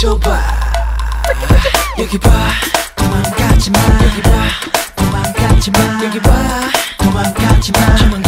좁아 여기 봐. 도망가지 마. 여기 봐. 도망가지 마. 여기 봐. 도망가지 마.